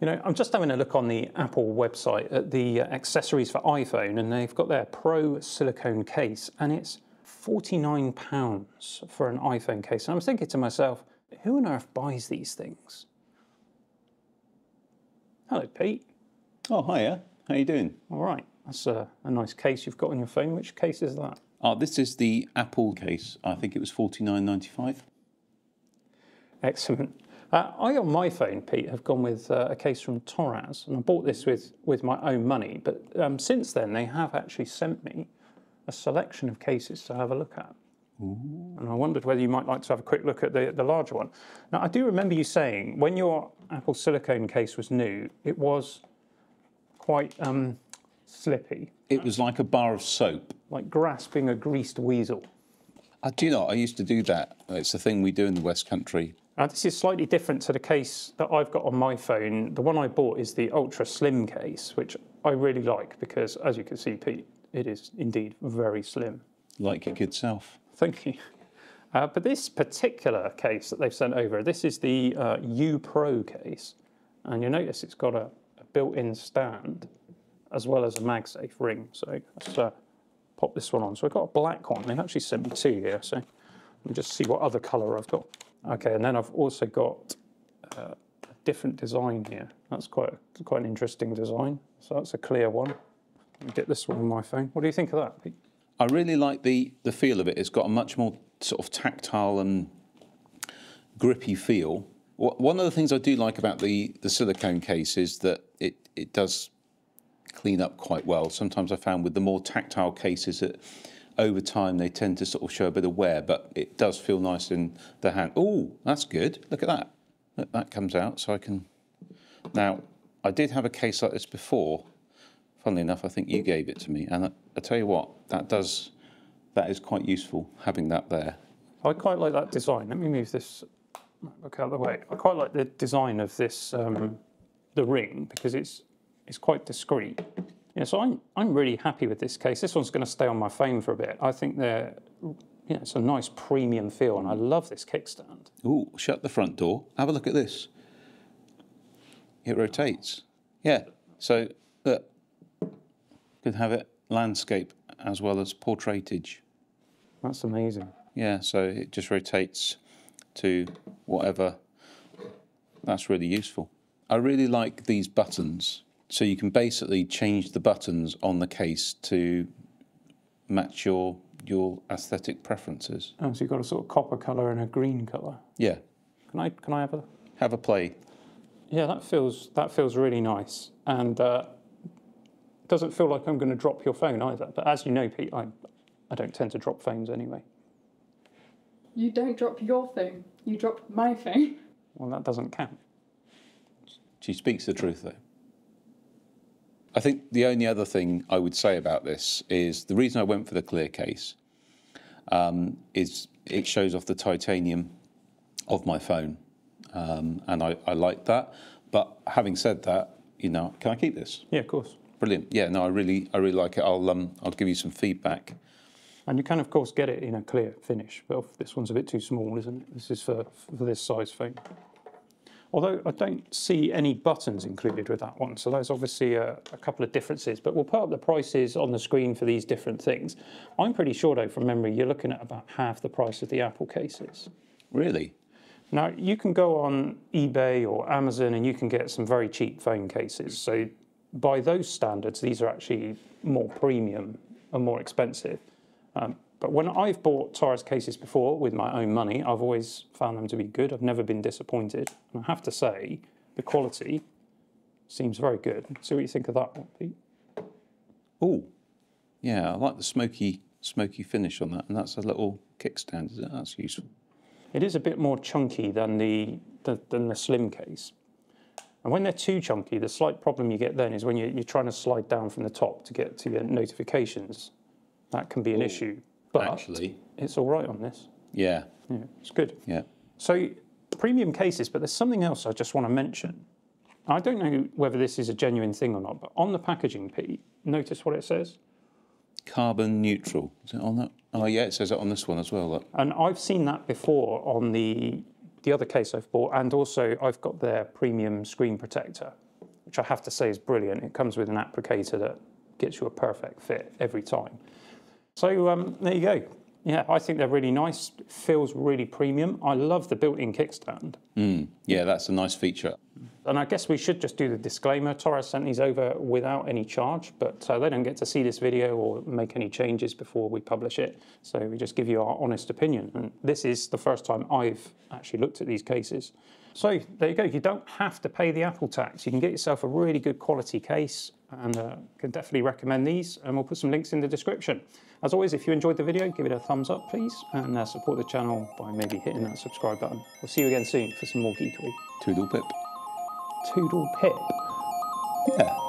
You know, I'm just having a look on the Apple website at the uh, accessories for iPhone, and they've got their Pro silicone case, and it's £49 for an iPhone case. And I'm thinking to myself, who on earth buys these things? Hello, Pete. Oh, hiya. How you doing? All right, that's a, a nice case you've got on your phone. Which case is that? Oh, this is the Apple case. I think it was forty nine ninety five. Excellent. Uh, I, on my phone, Pete, have gone with uh, a case from Torras, and I bought this with, with my own money. But um, since then, they have actually sent me a selection of cases to have a look at. And I wondered whether you might like to have a quick look at the, the larger one. Now, I do remember you saying when your Apple silicone case was new, it was quite um, slippy, It was like a bar of soap. like grasping a greased weasel. Uh, do you know? I used to do that. It's a thing we do in the West Country. Now, this is slightly different to the case that I've got on my phone. The one I bought is the ultra slim case, which I really like because, as you can see, Pete, it is indeed very slim. Like your good self. Thank you. Uh, but this particular case that they've sent over, this is the uh, U Pro case, and you'll notice it's got a, a built-in stand as well as a MagSafe ring. So let's uh, pop this one on. So I've got a black one. They've actually sent me two here. So let me just see what other colour I've got. Okay, and then I've also got uh, a different design here. That's quite quite an interesting design. So that's a clear one. Get this one on my phone. What do you think of that, Pete? I really like the the feel of it. It's got a much more sort of tactile and grippy feel. One of the things I do like about the the silicone case is that it it does clean up quite well. Sometimes I found with the more tactile cases that over time they tend to sort of show a bit of wear, but it does feel nice in the hand. Oh, that's good. Look at that. Look, that comes out, so I can. Now, I did have a case like this before. Funnily enough, I think you gave it to me, and I, I tell you what, that does, that is quite useful having that there. I quite like that design. Let me move this look out of the way. I quite like the design of this, um, the ring, because it's it's quite discreet. Yeah, so I'm I'm really happy with this case. This one's going to stay on my phone for a bit. I think they're, yeah, it's a nice premium feel, and I love this kickstand. Ooh, shut the front door. Have a look at this. It rotates. Yeah. So look, could have it landscape as well as portraitage. That's amazing. Yeah. So it just rotates to whatever. That's really useful. I really like these buttons. So you can basically change the buttons on the case to match your your aesthetic preferences. Oh, so you've got a sort of copper colour and a green colour. Yeah. Can I can I have a? Have a play. Yeah, that feels that feels really nice, and uh, doesn't feel like I'm going to drop your phone either. But as you know, Pete, I I don't tend to drop phones anyway. You don't drop your phone. You drop my phone. Well, that doesn't count. She speaks the truth, though. I think the only other thing I would say about this is the reason I went for the clear case um, is it shows off the titanium of my phone, um, and I, I like that. But having said that, you know, can I keep this? Yeah, of course. Brilliant. Yeah, no, I really, I really like it. I'll, um, I'll give you some feedback. And you can, of course, get it in a clear finish. But this one's a bit too small, isn't it? This is for, for this size phone. Although I don't see any buttons included with that one. So there's obviously a, a couple of differences. But we'll put up the prices on the screen for these different things. I'm pretty sure, though, from memory, you're looking at about half the price of the Apple cases. Really? Now, you can go on eBay or Amazon and you can get some very cheap phone cases. So, by those standards, these are actually more premium and more expensive. Um, but when I've bought Torras cases before with my own money, I've always found them to be good. I've never been disappointed. And I have to say, the quality seems very good. See what you think of that one, Pete. Oh, yeah, I like the smoky, smoky finish on that, and that's a little kickstand, isn't it? That's useful. It is a bit more chunky than the, the than the slim case. And when they're too chunky, the slight problem you get then is when you, you're trying to slide down from the top to get to your notifications. That can be an issue. But Actually, it's all right on this. yeah, Yeah, it's good. yeah. So premium cases, but there's something else I just want to mention. I don't know whether this is a genuine thing or not, but on the packaging, Pete, notice what it says. Carbon neutral. Is it on that? Oh, yeah, it says it on this one as well. Look. And I've seen that before on the the other case I've bought, and also I've got their premium screen protector. which I have to say is brilliant. It comes with an applicator that gets you a perfect fit every time. So um, there you go. Yeah, I think they're really nice. Feels really premium. I love the built-in kickstand. Yeah, that's a nice feature. And I guess we should just do the disclaimer. Torras sent these over without any charge, but uh, they don't get to see this video or make any changes before we publish it. So we just give you our honest opinion. And this is the first time I've actually looked at these cases. So there you go. You don't have to pay the Apple tax. You can get yourself a really good quality case and uh, can definitely recommend these. And we'll put some links in the description. As always, if you enjoyed the video, give it a thumbs up, please, and uh, support the channel by maybe hitting that subscribe button. We'll see you again soon for some more geekery. Toodle pip. Toodle pip. Yeah.